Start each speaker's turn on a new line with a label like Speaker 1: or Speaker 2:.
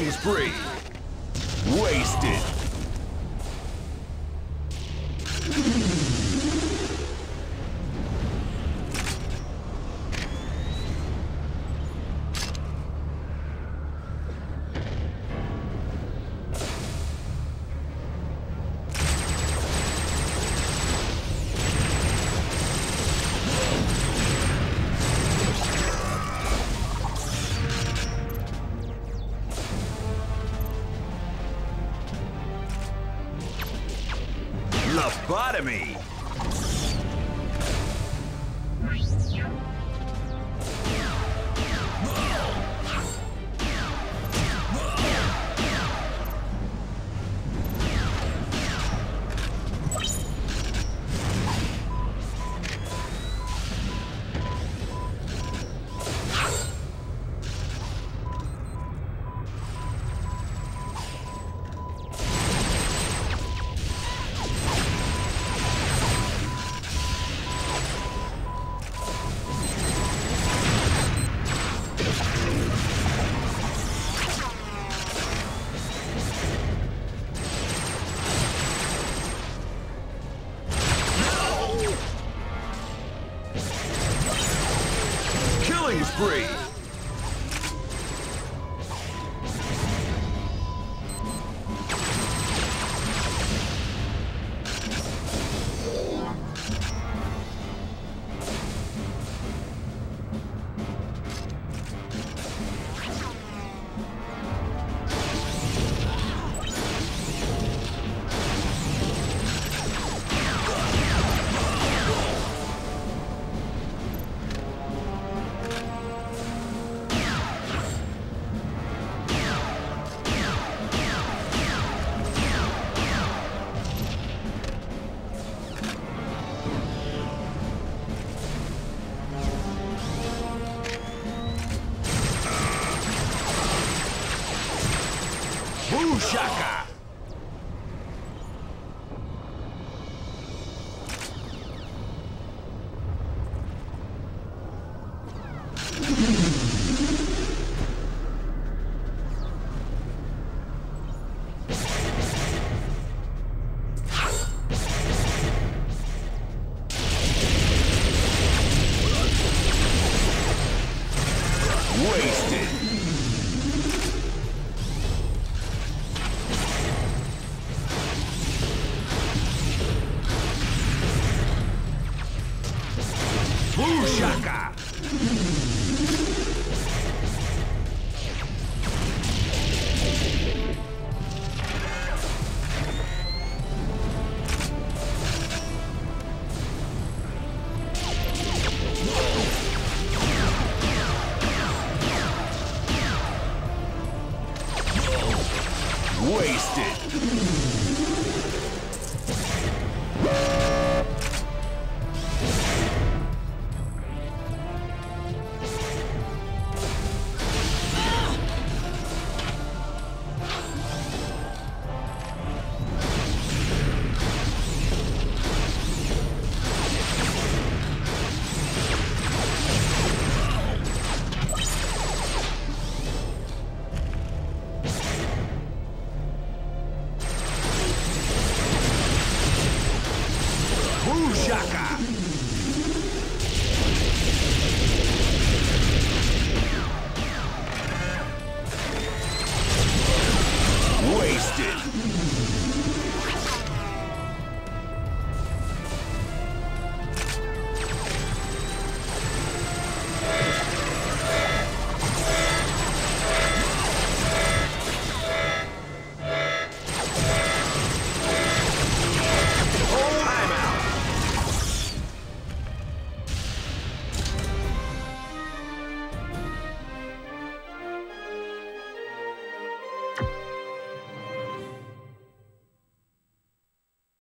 Speaker 1: Killing spree! Wasted! Lobotomy! Spree! Bushaka! Wasted! Bushaka! Wasted!